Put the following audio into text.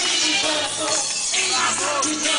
Oh,